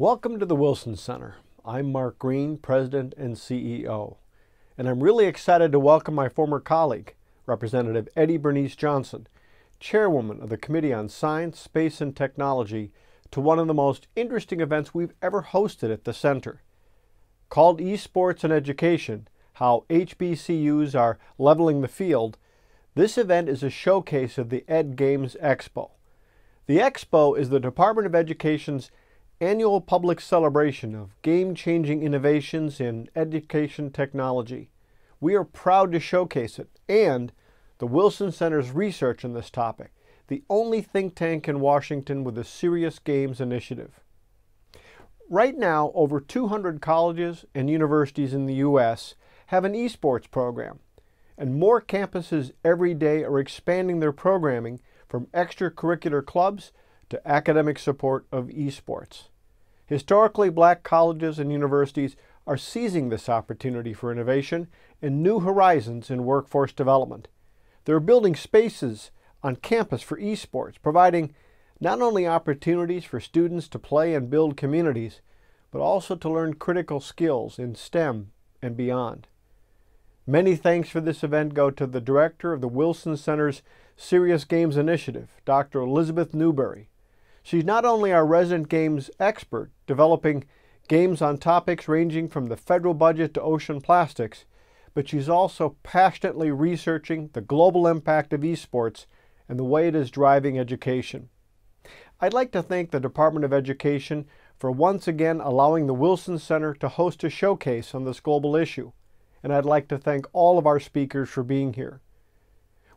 Welcome to the Wilson Center. I'm Mark Green, President and CEO, and I'm really excited to welcome my former colleague, Representative Eddie Bernice Johnson, Chairwoman of the Committee on Science, Space, and Technology, to one of the most interesting events we've ever hosted at the Center. Called Esports and Education, How HBCUs Are Leveling the Field, this event is a showcase of the Ed Games Expo. The Expo is the Department of Education's annual public celebration of game-changing innovations in education technology. We are proud to showcase it and the Wilson Center's research on this topic, the only think tank in Washington with a serious games initiative. Right now, over 200 colleges and universities in the U.S. have an esports program, and more campuses every day are expanding their programming from extracurricular clubs to academic support of esports. Historically black colleges and universities are seizing this opportunity for innovation and new horizons in workforce development. They're building spaces on campus for esports, providing not only opportunities for students to play and build communities, but also to learn critical skills in STEM and beyond. Many thanks for this event go to the director of the Wilson Center's Serious Games Initiative, Dr. Elizabeth Newberry, She's not only our resident games expert, developing games on topics ranging from the federal budget to ocean plastics, but she's also passionately researching the global impact of esports and the way it is driving education. I'd like to thank the Department of Education for once again allowing the Wilson Center to host a showcase on this global issue, and I'd like to thank all of our speakers for being here.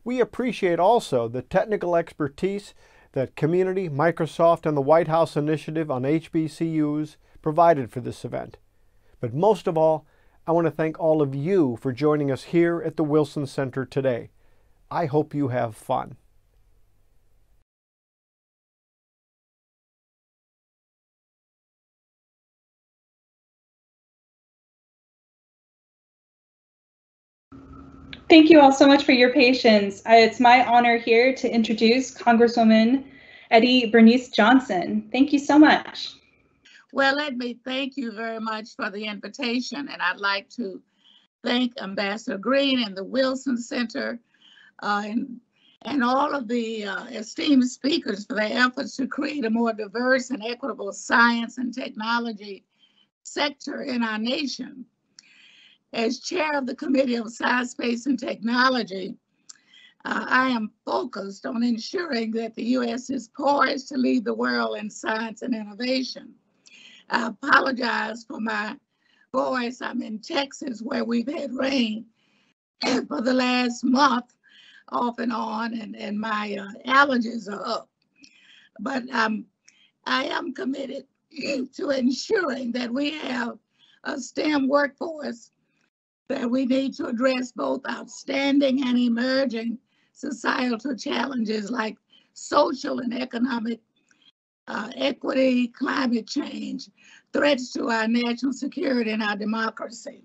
We appreciate also the technical expertise that Community, Microsoft, and the White House Initiative on HBCUs provided for this event. But most of all, I want to thank all of you for joining us here at the Wilson Center today. I hope you have fun. Thank you all so much for your patience. It's my honor here to introduce Congresswoman Eddie Bernice Johnson. Thank you so much. Well, let me thank you very much for the invitation, and I'd like to thank Ambassador Green and the Wilson Center uh, and, and all of the uh, esteemed speakers for their efforts to create a more diverse and equitable science and technology sector in our nation. As chair of the Committee of Science, Space, and Technology, uh, I am focused on ensuring that the U.S. is poised to lead the world in science and innovation. I apologize for my voice. I'm in Texas where we've had rain for the last month off and on, and, and my uh, allergies are up. But um, I am committed to ensuring that we have a STEM workforce that we need to address both outstanding and emerging societal challenges like social and economic uh, equity, climate change, threats to our national security and our democracy.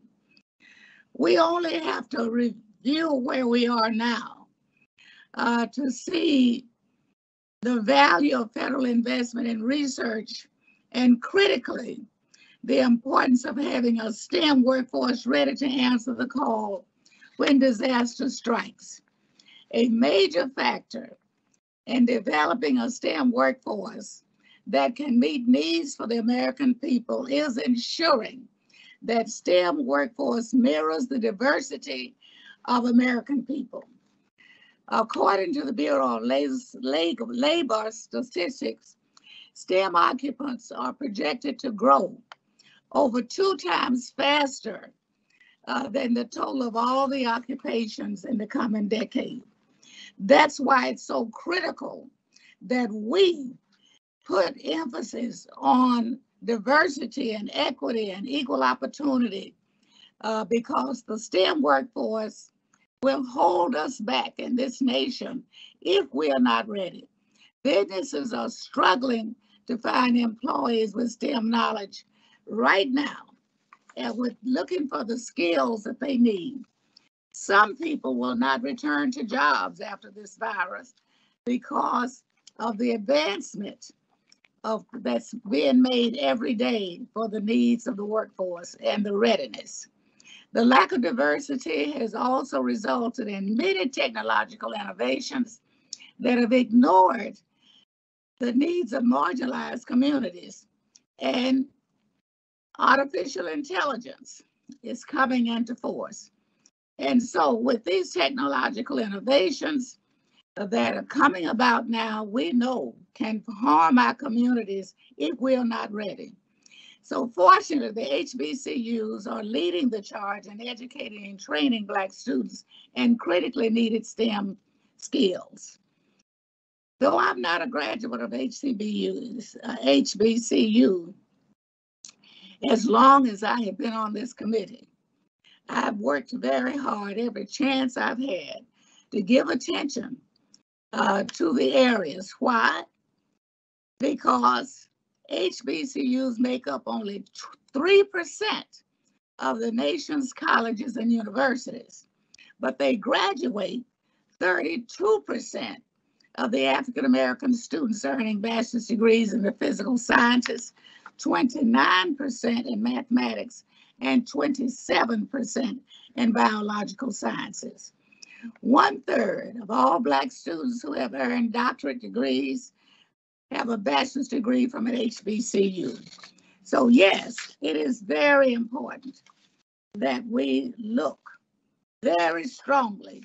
We only have to review where we are now uh, to see the value of federal investment in research and critically the importance of having a STEM workforce ready to answer the call when disaster strikes. A major factor in developing a STEM workforce that can meet needs for the American people is ensuring that STEM workforce mirrors the diversity of American people. According to the Bureau of Labor Statistics, STEM occupants are projected to grow over two times faster uh, than the total of all the occupations in the coming decade. That's why it's so critical that we put emphasis on diversity and equity and equal opportunity uh, because the STEM workforce will hold us back in this nation if we are not ready. Businesses are struggling to find employees with STEM knowledge right now and with looking for the skills that they need. Some people will not return to jobs after this virus because of the advancement of that's being made every day for the needs of the workforce and the readiness. The lack of diversity has also resulted in many technological innovations that have ignored the needs of marginalized communities. And artificial intelligence is coming into force. And so, with these technological innovations that are coming about now, we know can harm our communities if we're not ready. So, fortunately, the HBCUs are leading the charge in educating and training Black students in critically needed STEM skills. Though I'm not a graduate of HCBUs, uh, HBCU, as long as I have been on this committee, I've worked very hard every chance I've had to give attention uh, to the areas. Why? Because HBCUs make up only 3% of the nation's colleges and universities, but they graduate 32% of the African American students earning bachelor's degrees in the physical sciences, 29% in mathematics, and 27% in biological sciences. One third of all Black students who have earned doctorate degrees have a bachelor's degree from an HBCU. So, yes, it is very important that we look very strongly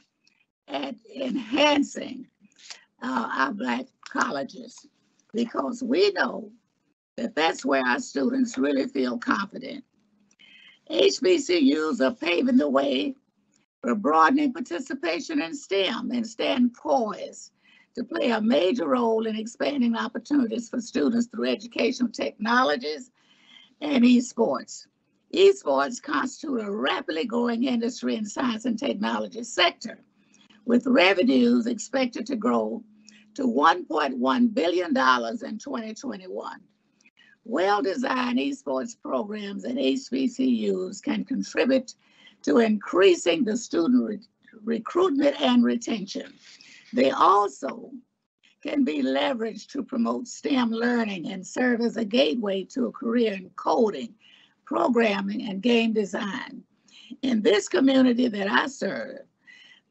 at enhancing uh, our Black colleges because we know that that's where our students really feel confident. HBCUs are paving the way for broadening participation in STEM and stand poised to play a major role in expanding opportunities for students through educational technologies and esports. Esports constitute a rapidly growing industry in science and technology sector, with revenues expected to grow to $1.1 billion in 2021. Well-designed esports programs at HBCUs can contribute to increasing the student re recruitment and retention. They also can be leveraged to promote STEM learning and serve as a gateway to a career in coding, programming, and game design. In this community that I serve,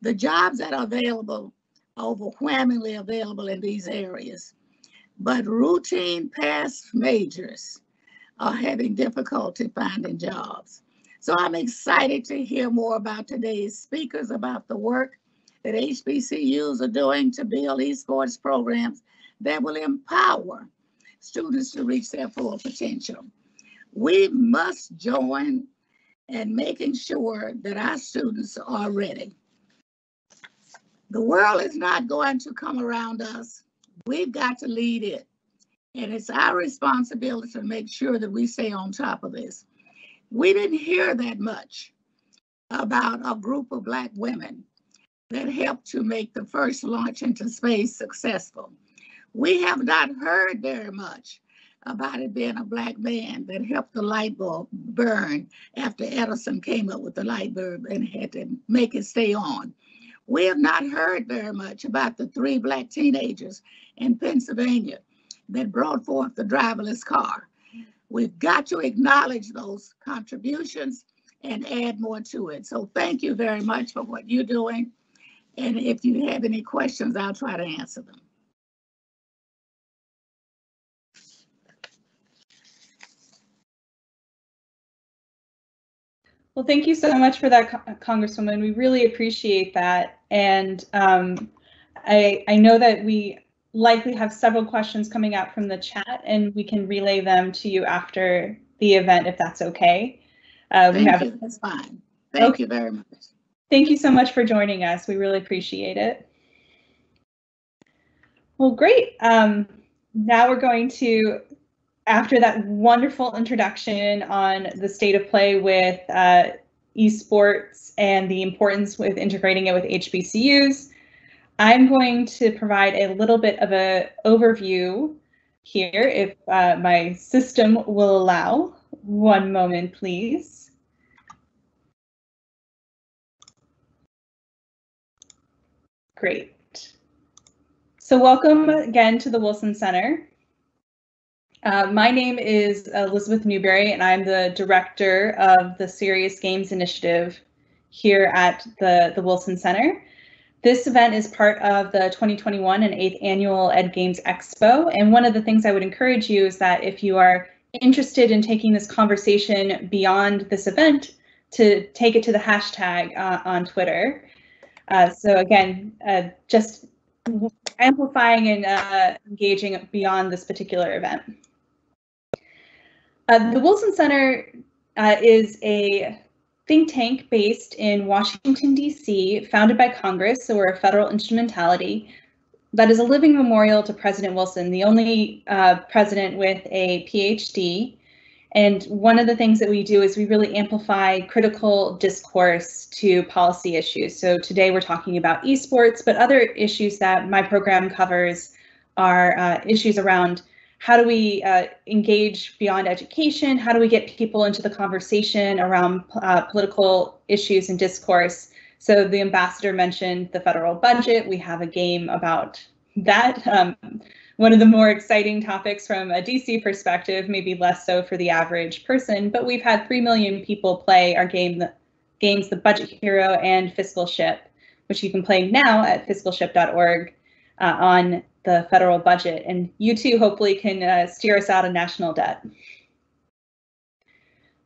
the jobs that are available are overwhelmingly available in these areas, but routine past majors are having difficulty finding jobs. So I'm excited to hear more about today's speakers about the work that HBCUs are doing to build esports programs that will empower students to reach their full potential. We must join in making sure that our students are ready. The world is not going to come around us. We've got to lead it. And it's our responsibility to make sure that we stay on top of this. We didn't hear that much about a group of Black women that helped to make the first launch into space successful. We have not heard very much about it being a black man that helped the light bulb burn after Edison came up with the light bulb and had to make it stay on. We have not heard very much about the three black teenagers in Pennsylvania that brought forth the driverless car. We've got to acknowledge those contributions and add more to it. So thank you very much for what you're doing. And if you have any questions, I'll try to answer them. Well, thank you so much for that, Congresswoman. We really appreciate that. And um, I, I know that we likely have several questions coming out from the chat and we can relay them to you after the event if that's okay. Uh, we Thank have you. That's fine. Thank okay. you very much. Thank you so much for joining us. We really appreciate it. Well, great. Um, now we're going to, after that wonderful introduction on the state of play with uh, esports and the importance with integrating it with HBCUs, I'm going to provide a little bit of an overview here if uh, my system will allow. One moment, please. Great. So welcome again to the Wilson Center. Uh, my name is Elizabeth Newberry, and I'm the director of the Serious Games Initiative here at the, the Wilson Center. This event is part of the 2021 and 8th annual Ed Games Expo. And one of the things I would encourage you is that if you are interested in taking this conversation beyond this event, to take it to the hashtag uh, on Twitter. Uh, so again, uh, just amplifying and uh, engaging beyond this particular event. Uh, the Wilson Center uh, is a think tank based in Washington, D.C., founded by Congress, so we're a federal instrumentality, that is a living memorial to President Wilson, the only uh, president with a PhD. And one of the things that we do is we really amplify critical discourse to policy issues. So today we're talking about esports, but other issues that my program covers are uh, issues around how do we uh, engage beyond education? How do we get people into the conversation around uh, political issues and discourse? So the ambassador mentioned the federal budget. We have a game about that. Um, one of the more exciting topics from a DC perspective, maybe less so for the average person, but we've had 3 million people play our game, the, games The Budget Hero and Fiscal Ship, which you can play now at fiscalship.org uh, on the federal budget. And you too hopefully can uh, steer us out of national debt.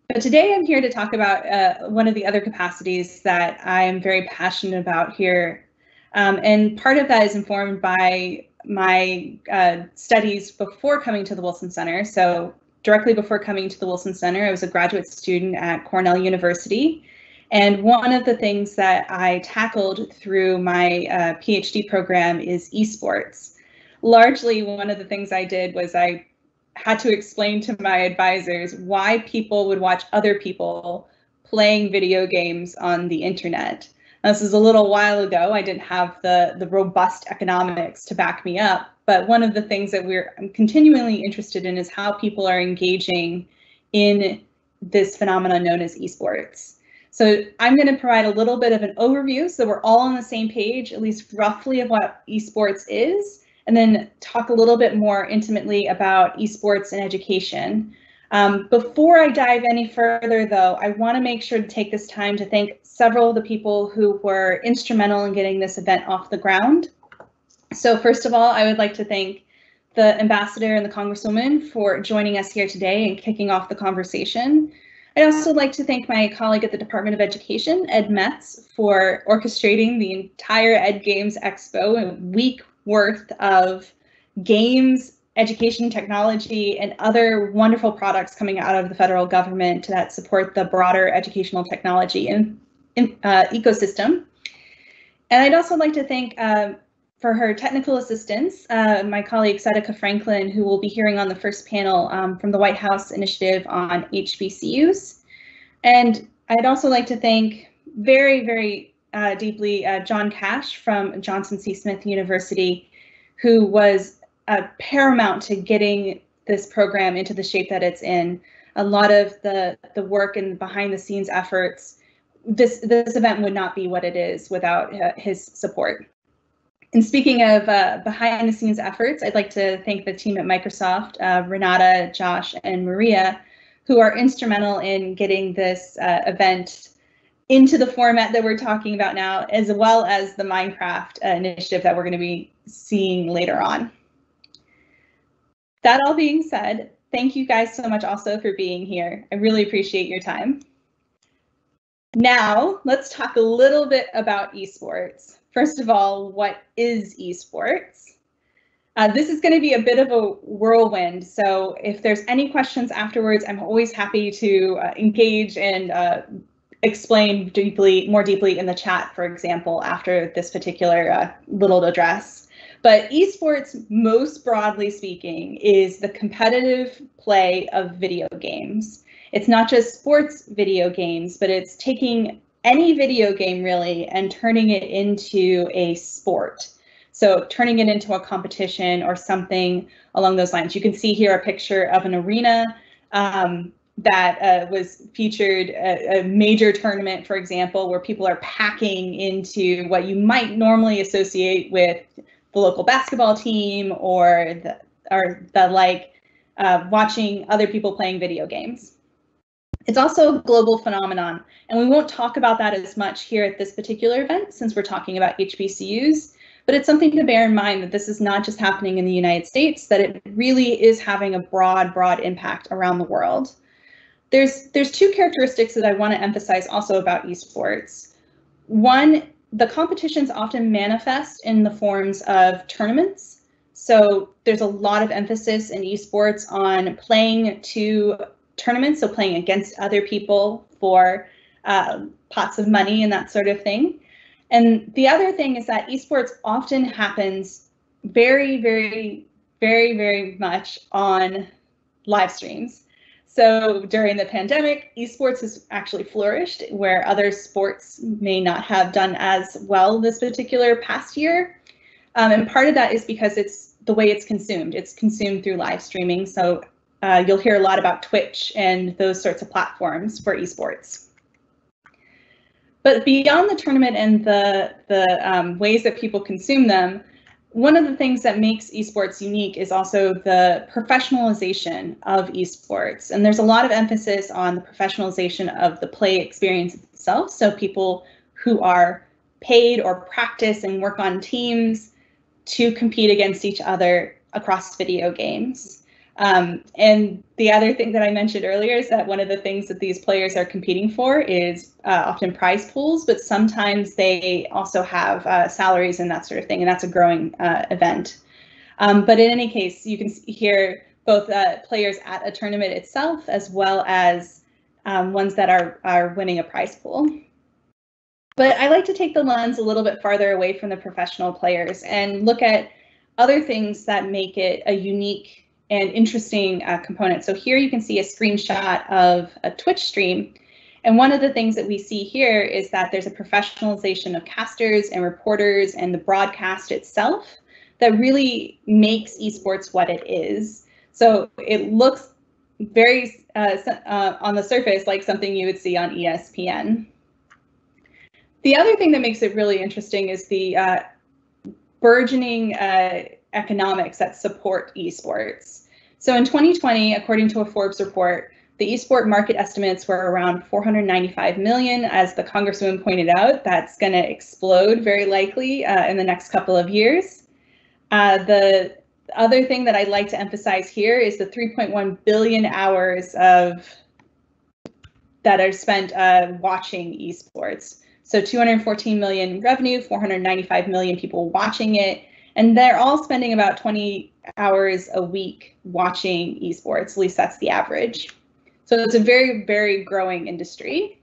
But today I'm here to talk about uh, one of the other capacities that I'm very passionate about here. Um, and part of that is informed by my uh, studies before coming to the Wilson Center. So directly before coming to the Wilson Center, I was a graduate student at Cornell University. And one of the things that I tackled through my uh, PhD program is esports largely one of the things I did was I had to explain to my advisors why people would watch other people playing video games on the internet. This is a little while ago. I didn't have the, the robust economics to back me up. But one of the things that we're continually interested in is how people are engaging in this phenomenon known as esports. So I'm going to provide a little bit of an overview so we're all on the same page, at least roughly of what esports is, and then talk a little bit more intimately about esports and education. Um, before I dive any further, though, I want to make sure to take this time to thank several of the people who were instrumental in getting this event off the ground. So first of all, I would like to thank the ambassador and the congresswoman for joining us here today and kicking off the conversation. I'd also like to thank my colleague at the Department of Education, Ed Metz, for orchestrating the entire Ed Games Expo, week worth of games, education technology, and other wonderful products coming out of the federal government that support the broader educational technology in uh, ecosystem. And I'd also like to thank uh, for her technical assistance, uh, my colleague Sedeka Franklin, who will be hearing on the first panel um, from the White House Initiative on HBCUs. And I'd also like to thank very, very uh, deeply uh, John Cash from Johnson C. Smith University, who was uh, paramount to getting this program into the shape that it's in. A lot of the the work and behind the scenes efforts, this this event would not be what it is without uh, his support. And speaking of uh, behind the scenes efforts, I'd like to thank the team at Microsoft, uh, Renata, Josh, and Maria, who are instrumental in getting this event into the format that we're talking about now, as well as the Minecraft uh, initiative that we're going to be seeing later on. That all being said, thank you guys so much also for being here. I really appreciate your time. Now, let's talk a little bit about esports. First of all, what is esports? Uh, this is going to be a bit of a whirlwind, so if there's any questions afterwards, I'm always happy to uh, engage and explain deeply, more deeply in the chat, for example, after this particular uh, little address. But esports, most broadly speaking, is the competitive play of video games. It's not just sports video games, but it's taking any video game really and turning it into a sport. So turning it into a competition or something along those lines. You can see here a picture of an arena um, that uh, was featured a, a, major tournament, for example, where people are packing into what you might normally associate with the local basketball team or the or the like uh, watching other people playing video games. It's also a global phenomenon, and we won't talk about that as much here at this particular event since we're talking about HBCUs, but it's something to bear in mind that this is not just happening in the United States, that it really is having a broad, broad impact around the world. There's, there's two characteristics that I want to emphasize also about esports. One, the competitions often manifest in the forms of tournaments. So there's a lot of emphasis in esports on playing to tournaments, so playing against other people for uh, pots of money and that sort of thing. And the other thing is that esports often happens very, very, very, very much on live streams. So during the pandemic, esports has actually flourished where other sports may not have done as well this particular past year. Um, and part of that is because it's the way it's consumed. It's consumed through live streaming. So uh, you'll hear a lot about Twitch and those sorts of platforms for esports. But beyond the tournament and the, the um, ways that people consume them, one of the things that makes esports unique is also the professionalization of esports. And there's a lot of emphasis on the professionalization of the play experience itself. So people who are paid or practice and work on teams to compete against each other across video games. Um, and the other thing that I mentioned earlier is that one of the things that these players are competing for is uh, often prize pools, but sometimes they also have uh, salaries and that sort of thing, and that's a growing uh, event. Um, but in any case, you can hear both uh, players at a tournament itself as well as um, ones that are, are winning a prize pool. But I like to take the lens a little bit farther away from the professional players and look at other things that make it a unique and interesting uh, component. So here you can see a screenshot of a Twitch stream. And one of the things that we see here is that there's a professionalization of casters and reporters and the broadcast itself that really makes esports what it is. So it looks very uh, uh, on the surface like something you would see on ESPN. The other thing that makes it really interesting is the uh, burgeoning uh, economics that support esports. So in 2020, according to a Forbes report, the esport market estimates were around 495 million. As the Congresswoman pointed out, that's going to explode very likely uh, in the next couple of years. Uh, the other thing that I'd like to emphasize here is the 3.1 billion hours of that are spent uh, watching esports. So 214 million revenue, 495 million people watching it, and they're all spending about 20 hours a week watching esports. At least that's the average. So it's a very, very growing industry.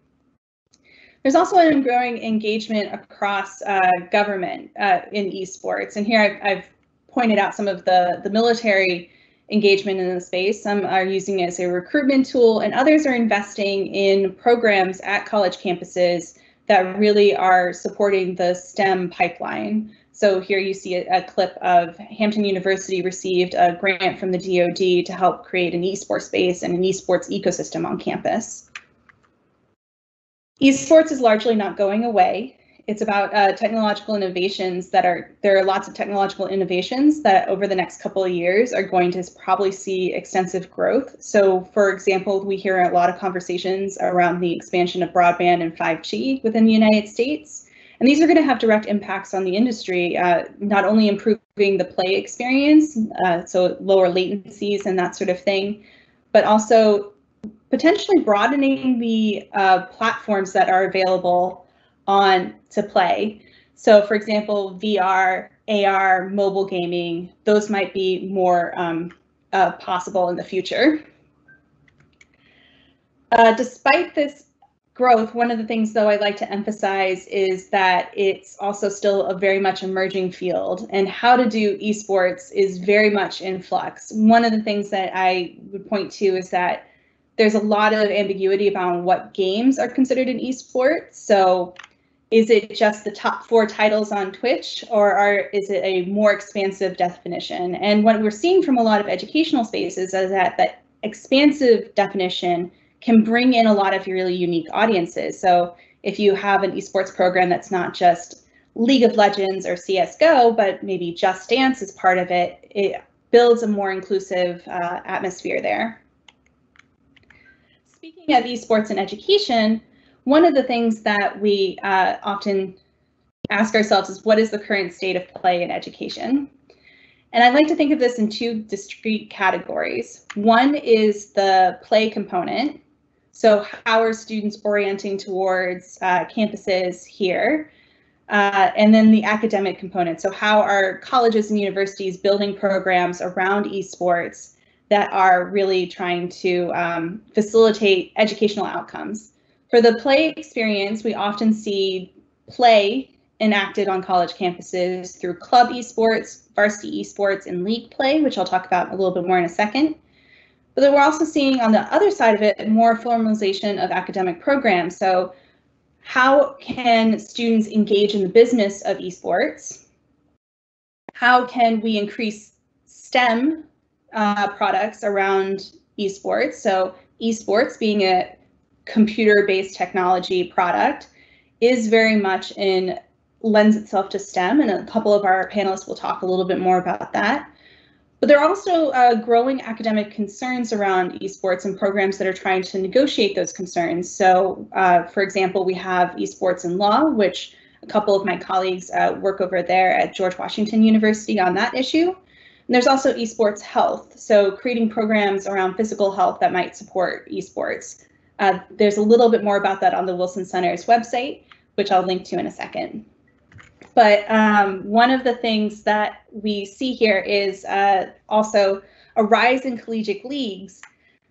There's also an growing engagement across uh, government uh, in esports. And here I've, I've, pointed out some of the, the military engagement in the space. Some are using it as a recruitment tool, and others are investing in programs at college campuses that really are supporting the STEM pipeline. So here you see a, a, clip of Hampton University received a grant from the DoD to help create an esports space and an esports ecosystem on campus. Esports is largely not going away. It's about uh, technological innovations that are, there are lots of technological innovations that over the next couple of years are going to probably see extensive growth. So for example, we hear a lot of conversations around the expansion of broadband and 5G within the United States. And these are going to have direct impacts on the industry, uh, not only improving the play experience, uh, so lower latencies and that sort of thing, but also potentially broadening the uh, platforms that are available on to play. So for example, VR, AR, mobile gaming, those might be more um, uh, possible in the future. Uh, despite this growth, one of the things though I like to emphasize is that it's also still a very much emerging field and how to do esports is very much in flux. One of the things that I would point to is that there's a lot of ambiguity about what games are considered an esport. So is it just the top four titles on Twitch or are, is it a more expansive definition? And what we're seeing from a lot of educational spaces is that that expansive definition can bring in a lot of really unique audiences. So if you have an esports program that's not just League of Legends or CSGO, but maybe Just Dance is part of it, it builds a more inclusive uh, atmosphere there. Speaking of esports and education, one of the things that we uh, often ask ourselves is what is the current state of play in education? And I like to think of this in two discrete categories. One is the play component. So how are students orienting towards uh, campuses here? Uh, and then the academic component. So how are colleges and universities building programs around esports that are really trying to um, facilitate educational outcomes? For the play experience, we often see play enacted on college campuses through club esports, varsity esports, and league play, which I'll talk about a little bit more in a second. But then we're also seeing on the other side of it more formalization of academic programs. So how can students engage in the business of esports? How can we increase STEM uh, products around esports? So esports being a computer-based technology product is very much in lends itself to STEM, and a couple of our panelists will talk a little bit more about that. But there are also uh, growing academic concerns around esports and programs that are trying to negotiate those concerns. So, uh, for example, we have esports in law, which a couple of my colleagues uh, work over there at George Washington University on that issue. And there's also esports health, so creating programs around physical health that might support esports. Uh, there's a little bit more about that on the Wilson Center's website, which I'll link to in a second. But um, one of the things that we see here is uh, also a rise in collegiate leagues.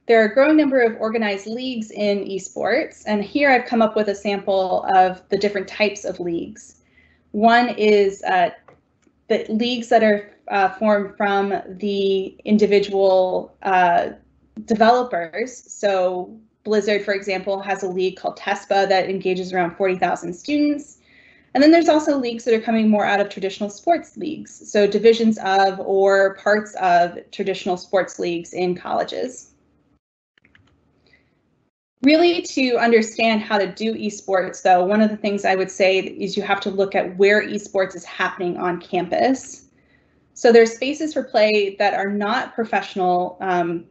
There are a growing number of organized leagues in esports, and here I've come up with a sample of the different types of leagues. One is uh, the leagues that are uh, formed from the individual uh, developers. So Blizzard, for example, has a league called TESPA that engages around 40,000 students. And then there's also leagues that are coming more out of traditional sports leagues, so divisions of or parts of traditional sports leagues in colleges. Really, to understand how to do esports, though, one of the things I would say is you have to look at where esports is happening on campus. So there's spaces for play that are not professional um,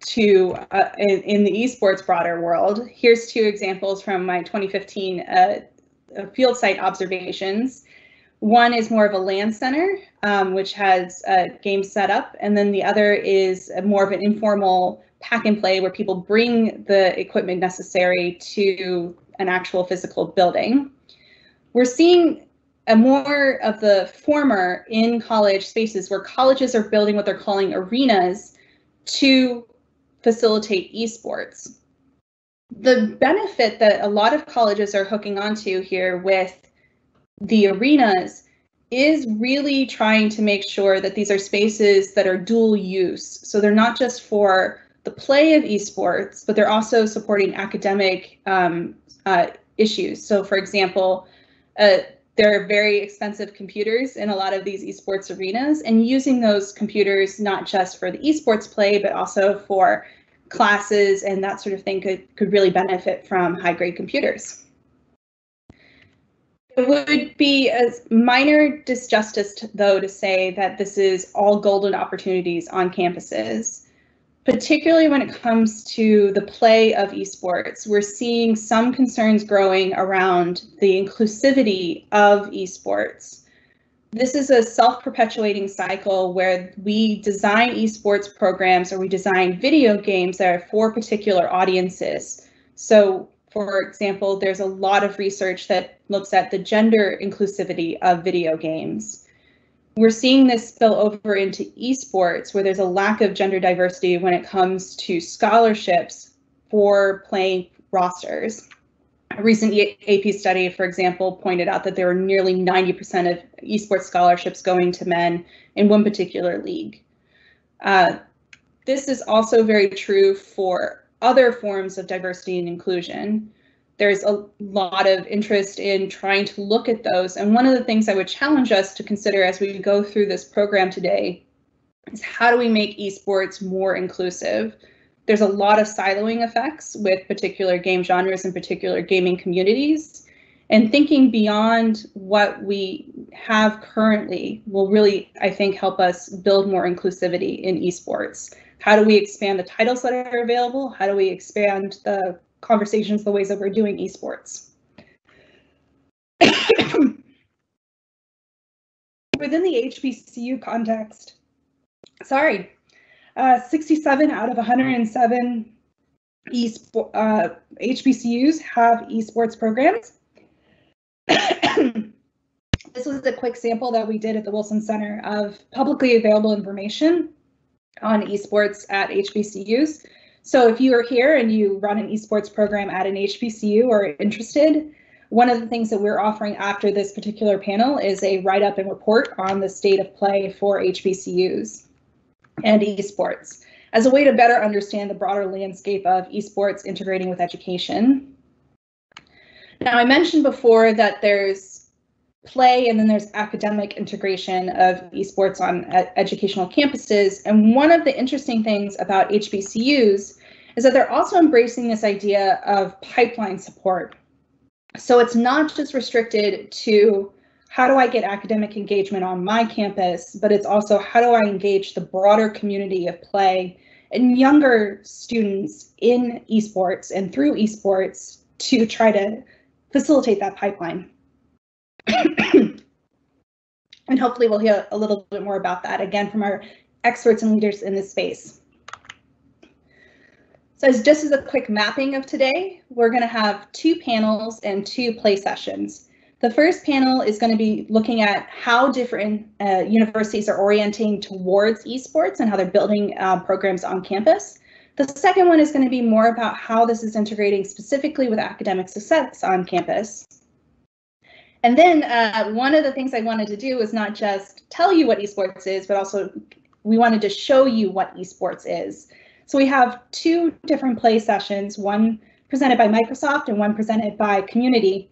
to uh, in, in, the esports broader world. Here's two examples from my 2015 uh, field site observations. One is more of a LAN center, um, which has a game set up, and then the other is more of an informal pack and play where people bring the equipment necessary to an actual physical building. We're seeing a more of the former in college spaces where colleges are building what they're calling arenas to facilitate esports the benefit that a lot of colleges are hooking onto here with the arenas is really trying to make sure that these are spaces that are dual use. So they're not just for the play of esports, but they're also supporting academic um, uh, issues. So for example, uh, there are very expensive computers in a lot of these esports arenas and using those computers not just for the esports play, but also for classes and that sort of thing could, could really benefit from high grade computers. It would be a minor disjustice, though, to say that this is all golden opportunities on campuses, particularly when it comes to the play of esports. We're seeing some concerns growing around the inclusivity of esports this is a self-perpetuating cycle where we design esports programs or we design video games that are for particular audiences. So for example, there's a lot of research that looks at the gender inclusivity of video games. We're seeing this spill over into esports where there's a lack of gender diversity when it comes to scholarships for playing rosters. A recent AP study, for example, pointed out that there were nearly 90% of esports scholarships going to men in one particular league. Uh, this is also very true for other forms of diversity and inclusion. There's a lot of interest in trying to look at those. And one of the things I would challenge us to consider as we go through this program today is how do we make esports more inclusive? There's a lot of siloing effects with particular game genres and particular gaming communities. And thinking beyond what we have currently will really, I think, help us build more inclusivity in esports. How do we expand the titles that are available? How do we expand the conversations, the ways that we're doing esports? Within the HBCU context, sorry, uh, 67 out of 107 esport, uh, HBCUs have esports programs. this was a quick sample that we did at the Wilson Center of publicly available information on esports at HBCUs. So if you are here and you run an esports program at an HBCU or interested, one of the things that we're offering after this particular panel is a write-up and report on the state of play for HBCUs and esports as a way to better understand the broader landscape of esports integrating with education. Now, I mentioned before that there's play and then there's academic integration of esports on educational campuses. And one of the interesting things about HBCUs is that they're also embracing this idea of pipeline support. So it's not just restricted to how do I get academic engagement on my campus, but it's also how do I engage the broader community of play and younger students in esports and through esports to try to facilitate that pipeline. and hopefully we'll hear a little bit more about that again from our experts and leaders in this space. So as just as a quick mapping of today, we're going to have two panels and two play sessions. The first panel is going to be looking at how different uh, universities are orienting towards esports and how they're building uh, programs on campus. The second one is going to be more about how this is integrating specifically with academic success on campus. And then uh, one of the things I wanted to do was not just tell you what esports is, but also we wanted to show you what esports is. So we have two different play sessions, one presented by Microsoft and one presented by community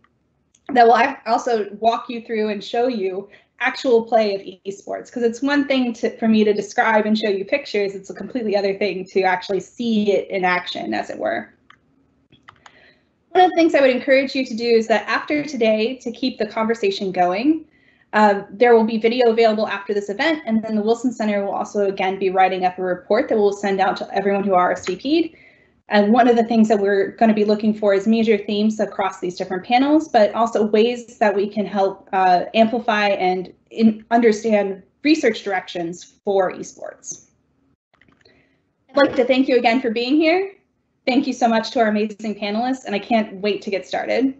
that will also walk you through and show you actual play of esports. Because it's one thing to, for me to describe and show you pictures it's a completely other thing to actually see it in action as it were. One of the things i would encourage you to do is that after today to keep the conversation going uh, there will be video available after this event and then the wilson center will also again be writing up a report that we'll send out to everyone who RSVP'd and one of the things that we're going to be looking for is major themes across these different panels, but also ways that we can help uh, amplify and understand research directions for esports. I'd like to thank you again for being here. Thank you so much to our amazing panelists, and I can't wait to get started.